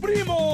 primo!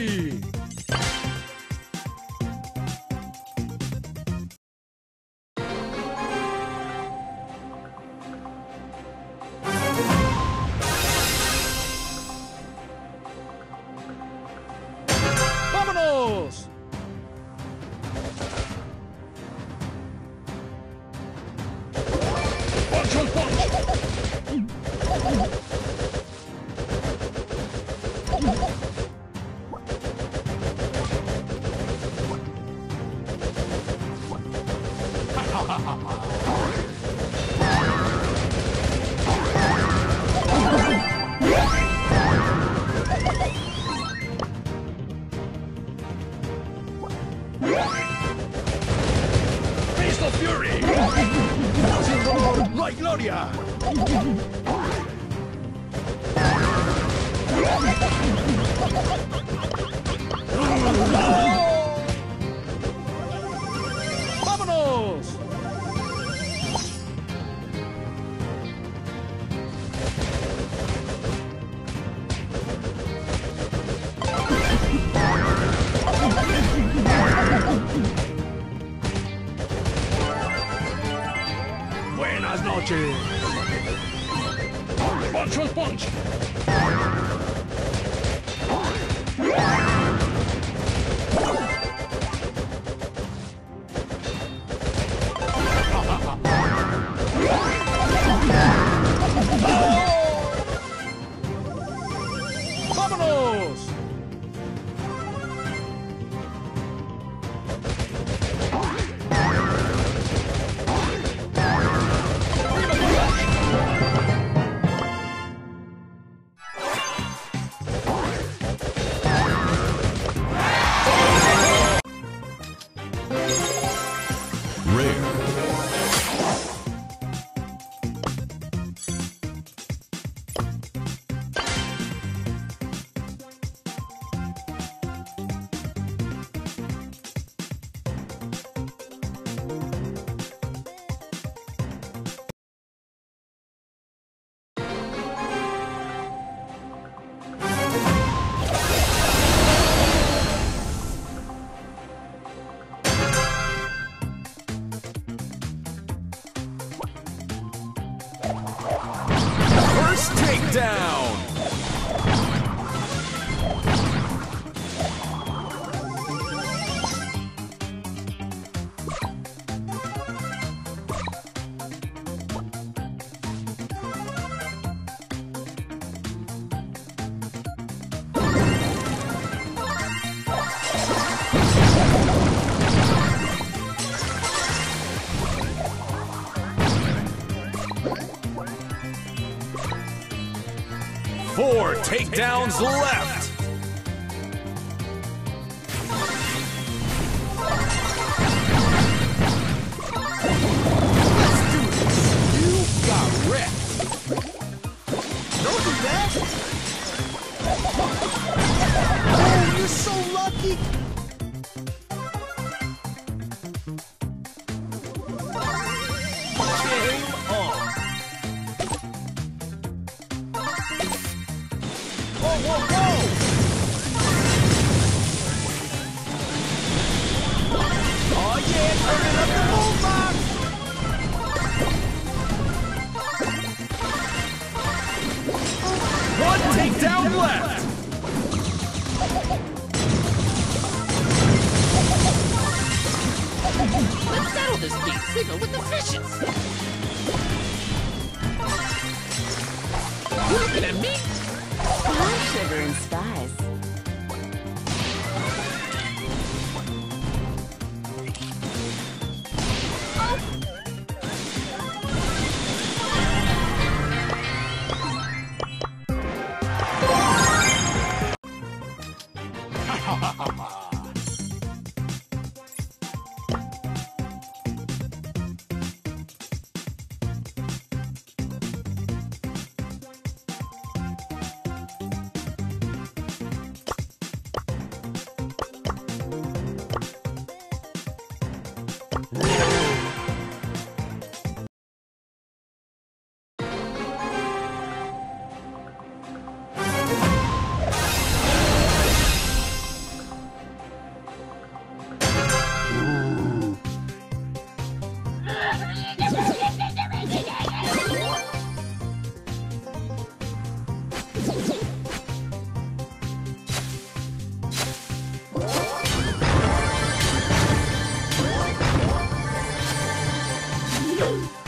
Yuri. Noches. Punch on punch. Takedowns left. One takedown left. Let's settle this beat signal with the fishes. At me? Shivering spies. Ha ha ha! Yeah.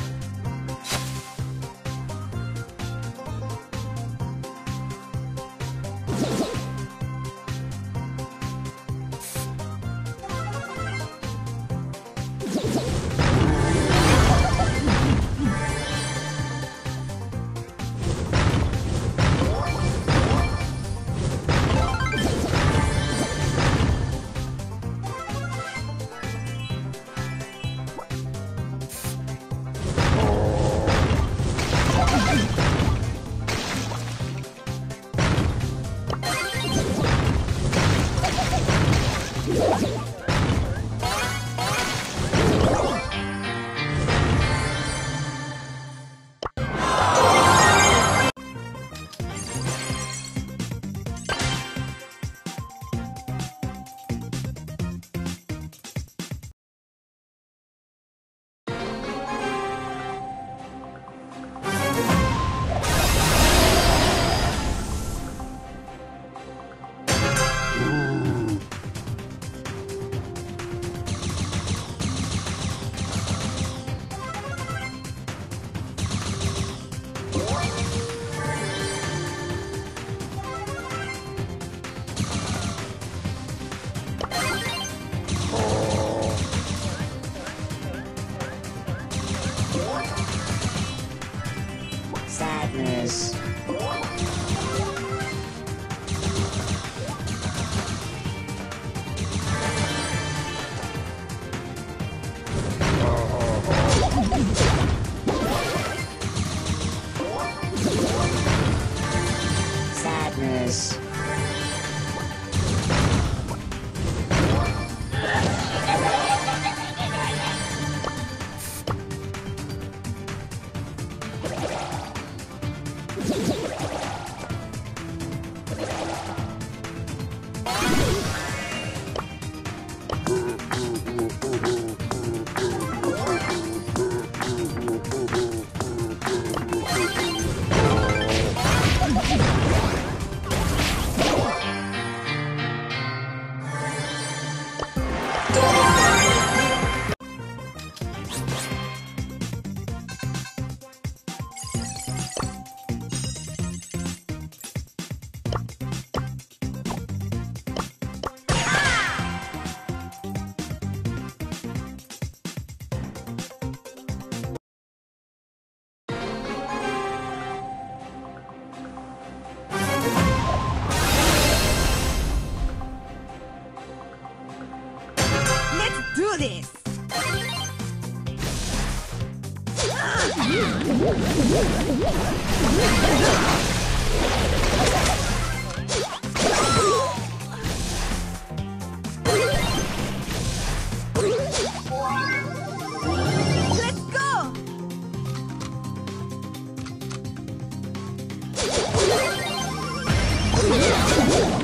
This!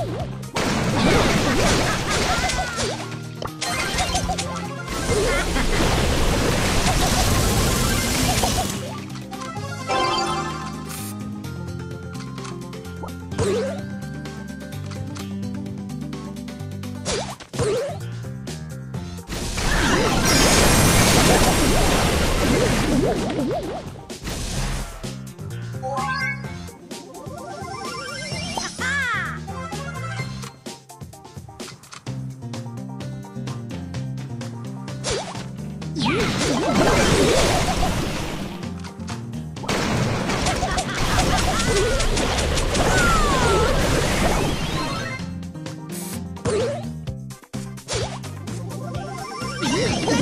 Go! Let's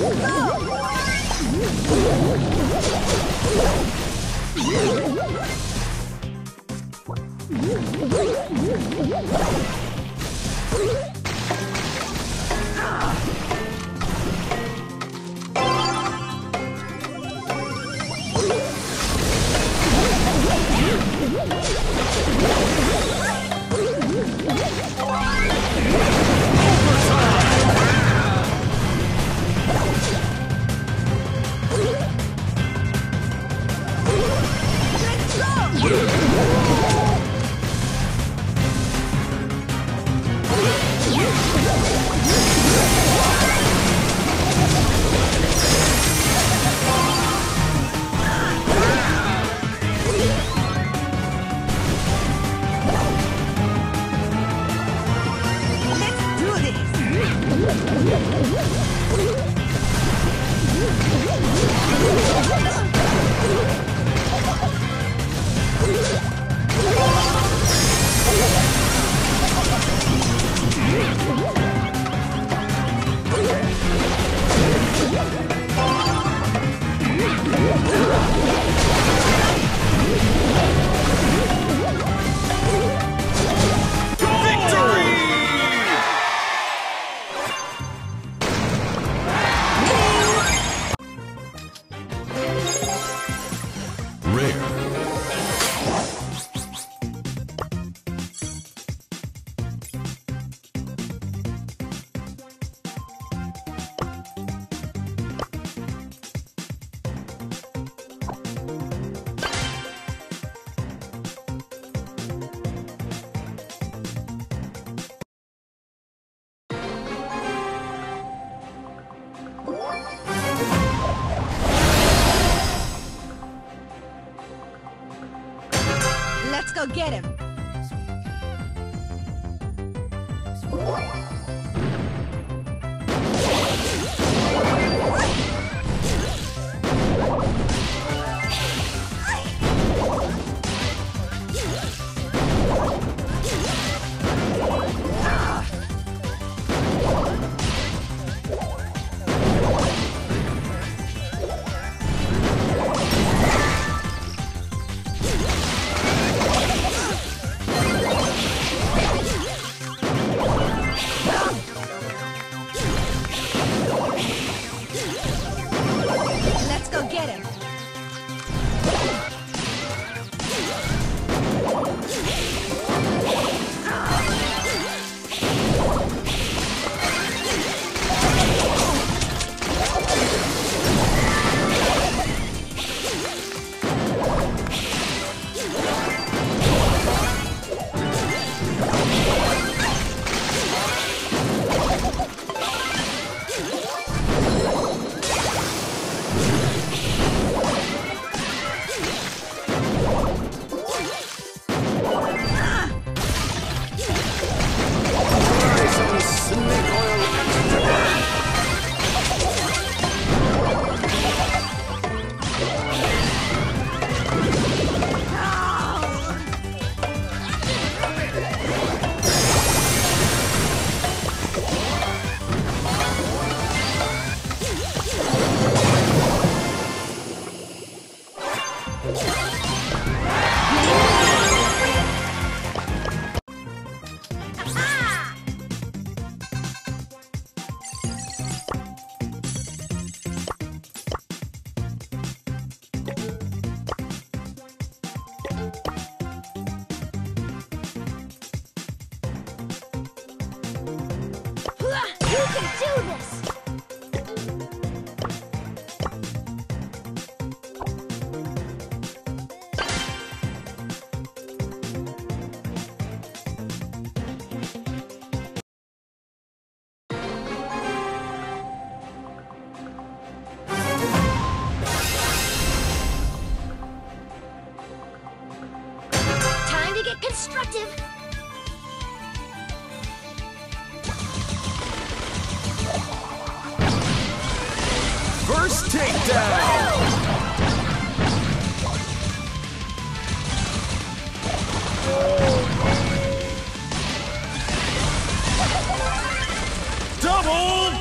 go get him!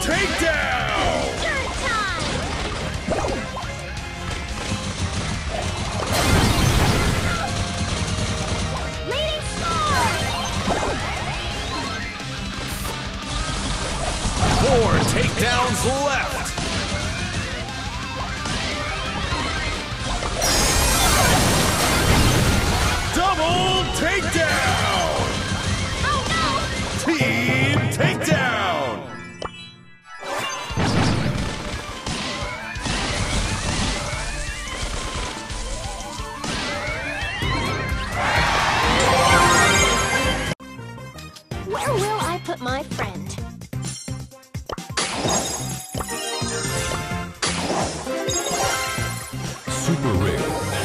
Takedown! Good time! Leading! Four takedowns left! super rare.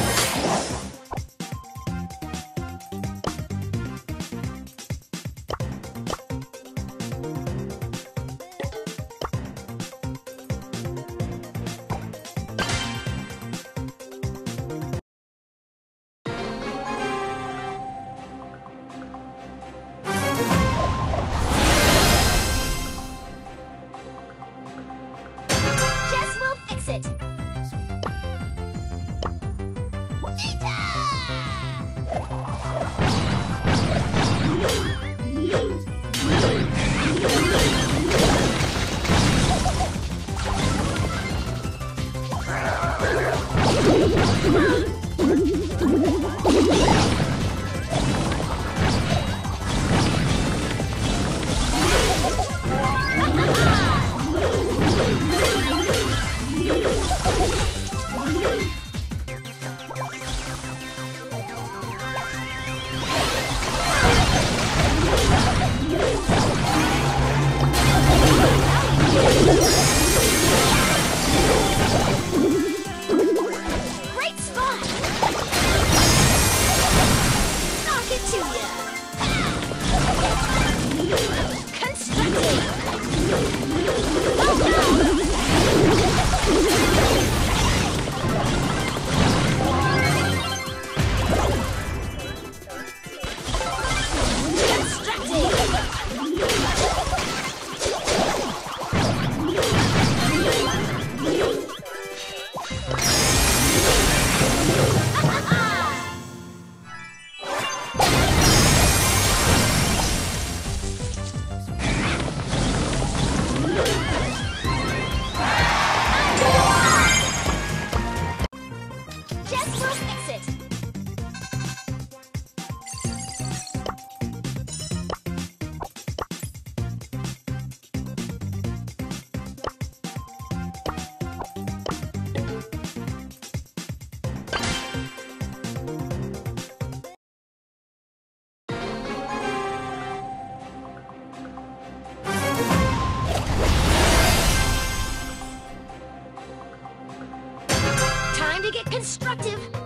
Get constructive.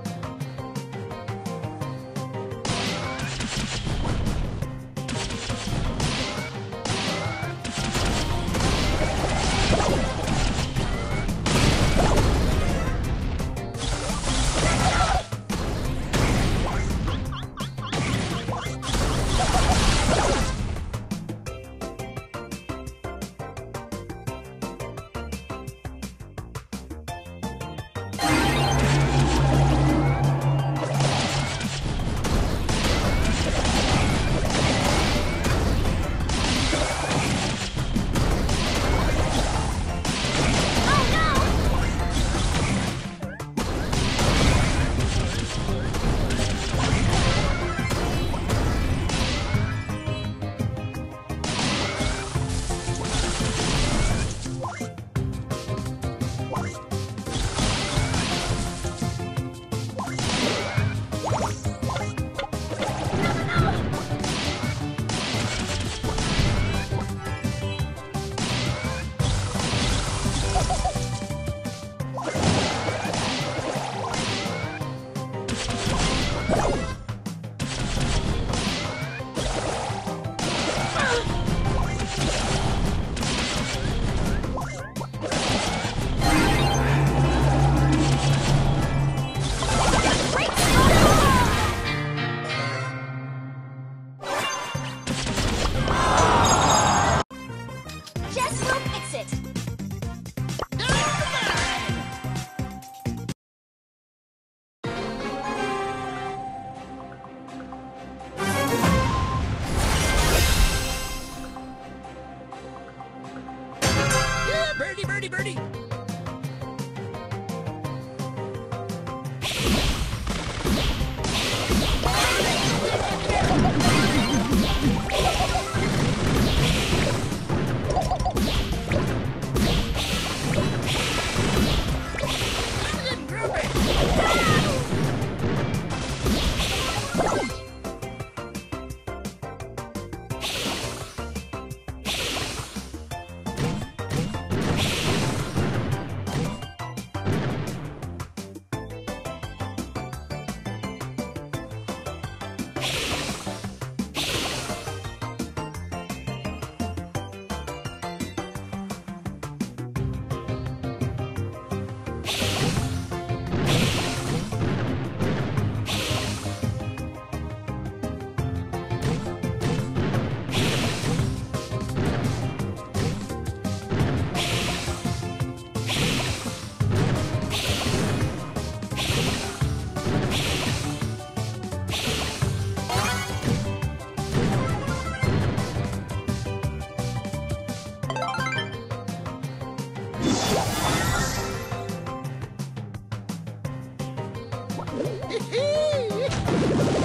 you